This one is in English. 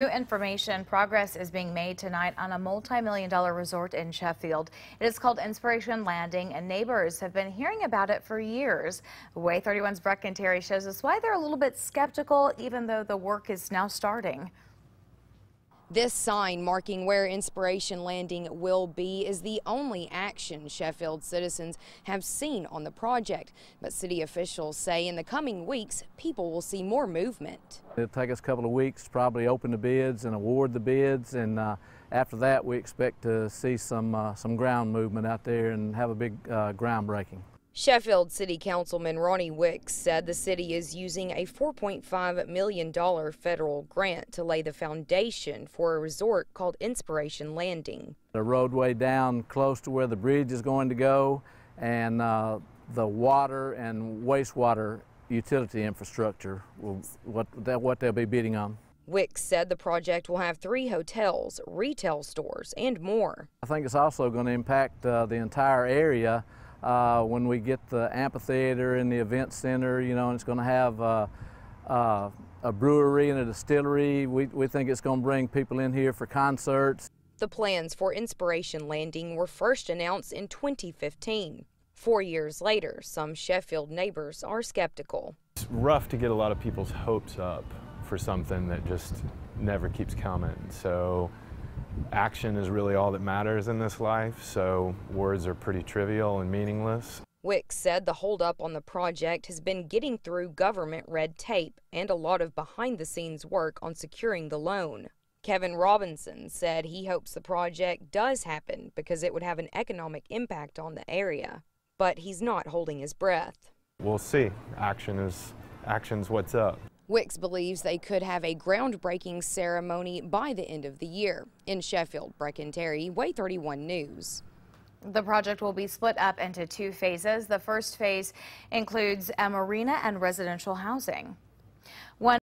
New information, progress is being made tonight on a multi-million dollar resort in Sheffield. It is called Inspiration Landing and neighbors have been hearing about it for years. WAAY 31's Brecken Terry shows us why they're a little bit skeptical even though the work is now starting. This sign marking where Inspiration Landing will be is the only action Sheffield citizens have seen on the project. But city officials say in the coming weeks, people will see more movement. It'll take us a couple of weeks to probably open the bids and award the bids. And uh, after that, we expect to see some, uh, some ground movement out there and have a big uh, groundbreaking. Sheffield City Councilman Ronnie Wicks said the city is using a $4.5 million federal grant to lay the foundation for a resort called Inspiration Landing. The roadway down close to where the bridge is going to go and uh, the water and wastewater utility infrastructure, will, what, that, what they'll be bidding on. Wicks said the project will have three hotels, retail stores, and more. I think it's also going to impact uh, the entire area uh, when we get the amphitheater and the event center, you know, and it's going to have uh, uh, a brewery and a distillery. We, we think it's going to bring people in here for concerts. The plans for Inspiration Landing were first announced in 2015. Four years later, some Sheffield neighbors are skeptical. It's rough to get a lot of people's hopes up for something that just never keeps coming. So action is really all that matters in this life, so words are pretty trivial and meaningless. Wicks said the holdup on the project has been getting through government red tape and a lot of behind the scenes work on securing the loan. Kevin Robinson said he hopes the project does happen because it would have an economic impact on the area. But he's not holding his breath. We'll see. Action is action's what's up. Wicks believes they could have a groundbreaking ceremony by the end of the year. In Sheffield, Brecken Terry, WAAY 31 News. The project will be split up into two phases. The first phase includes a marina and residential housing. One